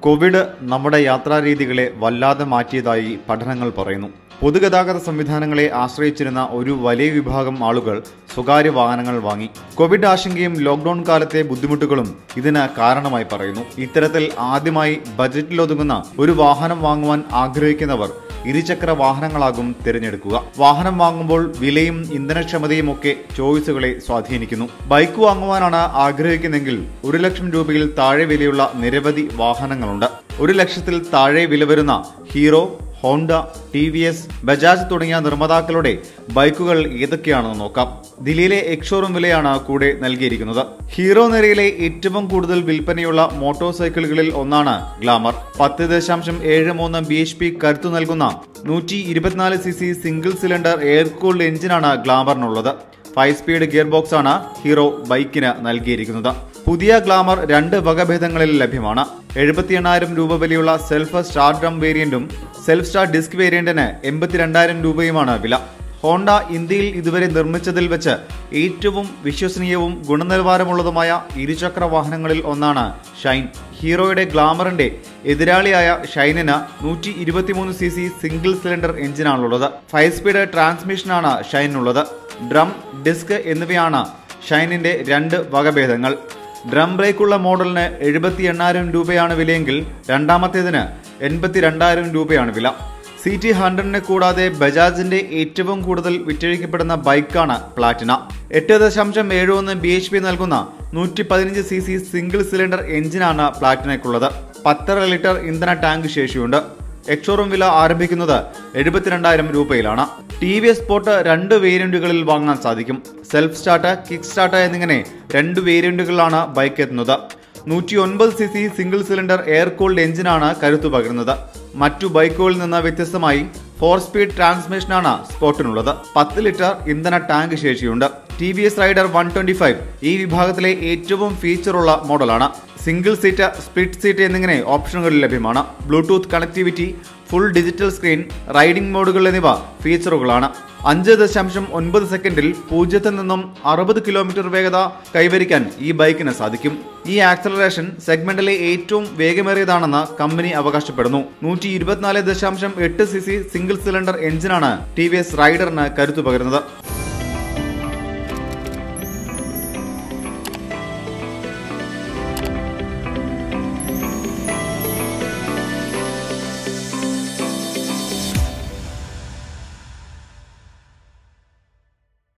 Covid നമ്മുടെ യാത്രാരീതികളെ വല്ലാതെ മാറ്റിയതായി പഠനങ്ങൾ പറയുന്നു. പൊതുഗതാഗത സംവിധാനങ്ങളെ ആശ്രയിച്ചിരുന്ന ഒരു വലിയ വിഭാഗം ആളുകൾ സ്വകാര്യ വാഹനങ്ങൾ വാങ്ങി. കോവിഡ് ആശങ്കയും ലോക്ഡൌൺ കാലത്തെ ബുദ്ധിമുട്ടുകളും ഇതിന് കാരണമായി പറയുന്നു. ഇത്തരത്തിൽ ആദ്യമായി ബജറ്റിലൊതുങ്ങുന്ന ഒരു വാഹനം വാങ്ങുവാൻ ആഗ്രഹിക്കുന്നവർ ഇരുചക്ര വാഹനങ്ങളാകും തിരഞ്ഞെടുക്കുക. വാഹനം വാങ്ങുമ്പോൾ വിലയും ഇന്ധനക്ഷമതയും ഒക്കെ ചോയ്സുകളെ സ്വാധീനിക്കുന്നു. ബൈക്ക് വാങ്ങുവാനാണ് ആഗ്രഹിക്കുന്നെങ്കിൽ ഒരു ലക്ഷം രൂപയിൽ താഴെ വിലയുള്ള നിരവധി വാഹനങ്ങളുണ്ട്. ഒരു ലക്ഷത്തിൽ താഴെ വില വരുന്ന Hero Honda T V S Bajaj തുടങ്ങിയ നിർമ്മാതാക്കളുടെ ബൈക്കുകൾ ഏതൊക്കെയാണെന്ന് നോക്കാം. ദില്ലിയിലെ എക്സോറും വിലയാണ് കൂടെ നൽകിയിരിക്കുന്നത്. ഹീറോ നിരയിലെ ഏറ്റവും കൂടുതൽ വിൽപ്പനയുള്ള മോട്ടോർ സൈക്കിളുകളിൽ ഒന്നാണ് ഗ്ലാമർ. പത്ത് ദശാംശം ഏഴ് മൂന്ന് ബി എച്ച് പി കരുത്തു നൽകുന്ന നൂറ്റി ഇരുപത്തിനാല് C C single cylinder air cooled എഞ്ചിനാണ് ഗ്ലാമറിനുള്ളത്. ഫൈവ് സ്പീഡ് ഗിയർ ബോക്സ് ആണ് ഹീറോ ബൈക്കിന് നൽകിയിരിക്കുന്നത്. പുതിയ ഗ്ലാമർ രണ്ട് വകഭേദങ്ങളിൽ ലഭ്യമാണ്. എഴുപത്തി എണ്ണായിരം രൂപ വിലയുള്ള സെൽഫ് സ്റ്റാർ ഡ്രം വേരിയന്റും സെൽഫ് സ്റ്റാർ ഡിസ്ക് വേരിയന്റിന് എൺപത്തിരണ്ടായിരം രൂപയുമാണ് വില. ഹോണ്ട ഇന്ത്യയിൽ ഇതുവരെ നിർമ്മിച്ചതിൽ വെച്ച് ഏറ്റവും വിശ്വസനീയവും ഗുണനിലവാരമുള്ളതുമായ ഇരുചക്ര വാഹനങ്ങളിൽ ഒന്നാണ് ഷൈൻ. ഹീറോയുടെ ഗ്ലാമറിന്റെ എതിരാളിയായ ഷൈനിന് നൂറ്റി ഇരുപത്തിമൂന്ന് സി സി സിംഗിൾ സിലിണ്ടർ എഞ്ചിനാണുള്ളത്. ഫൈവ് സ്പീഡ് ട്രാൻസ്മിഷനാണ് ഷൈനുള്ളത് ഡ്രം ഡിസ്ക് എന്നിവയാണ് ഷൈനിന്റെ രണ്ട് വകഭേദങ്ങൾ. ഡ്രം ബ്രേക്കുള്ള മോഡലിന് എഴുപത്തി എണ്ണായിരം രൂപയാണ് വിലയെങ്കിൽ രണ്ടാമത്തേതിന് എൺപത്തി രണ്ടായിരം രൂപയാണ് വില. സി ടി ഹൺഡ്രഡിനെ കൂടാതെ ബജാജിന്റെ ഏറ്റവും കൂടുതൽ വിറ്റഴിക്കപ്പെടുന്ന ബൈക്കാണ് പ്ലാറ്റിന. എട്ട് ദശാംശം ഏഴ് ഒന്ന് ബി എച്ച് പി നൽകുന്ന നൂറ്റി പതിനഞ്ച് സി സി സിംഗിൾ സിലിണ്ടർ എഞ്ചിനാണ് പ്ലാറ്റിനയ്ക്കുള്ളത്. പത്തര ലിറ്റർ ഇന്ധന ടാങ്ക് ശേഷിയുണ്ട്. എക്സോറും വില ആരംഭിക്കുന്നത് എഴുപത്തിരണ്ടായിരം രൂപയിലാണ്. ടി വി എസ് സ്പോർട്ട് രണ്ട് വേരിയന്റുകളിൽ വാങ്ങാൻ സാധിക്കും. സെൽഫ് സ്റ്റാർട്ട് കിക്ക് സ്റ്റാർട്ട് എന്നിങ്ങനെ രണ്ട് വേരിയന്റുകളിലാണ് ബൈക്ക് എത്തുന്നത്. നൂറ്റി ഒൻപത് C C single cylinder air cooled എഞ്ചിനാണ് കരുത്തു പകരുന്നത്. മറ്റു ബൈക്കുകളിൽ നിന്ന് വ്യത്യസ്തമായി ഫോർ സ്പീഡ് ട്രാൻസ്മിഷനാണ് സ്പോട്ടിനുള്ളത്. പത്ത് ലിറ്റർ ഇന്ധന ടാങ്ക് ശേഷിയുണ്ട്. T V S Raider one twenty five ഈ വിഭാഗത്തിലെ ഏറ്റവും ഫീച്ചറുള്ള മോഡലാണ്. സിംഗിൾ സീറ്റ് സ്പ്ലിറ്റ് സീറ്റ് എന്നിങ്ങനെ ഓപ്ഷനുകൾ ലഭ്യമാണ്. Bluetooth connectivity full digital screen riding മോഡുകൾ എന്നിവ ഫീച്ചറുകളാണ് അഞ്ച് ദശാംശം ഒൻപത് സെക്കൻഡിൽ പൂജ്യത്തിൽ നിന്നും അറുപത് കിലോമീറ്റർ വേഗത കൈവരിക്കാൻ ഈ ബൈക്കിന് സാധിക്കും. ഈ ആക്സലറേഷൻ സെഗ്മെന്റിലെ ഏറ്റവും വേഗമേറിയതാണെന്ന് കമ്പനി അവകാശപ്പെടുന്നു. നൂറ്റി ഇരുപത്തിനാല് ദശാംശം എട്ട് സി സി സിംഗിൾ സിലിണ്ടർ എഞ്ചിനാണ് ടി വി എസ് റൈഡറിന് കരുത്തു പകരുന്നത്.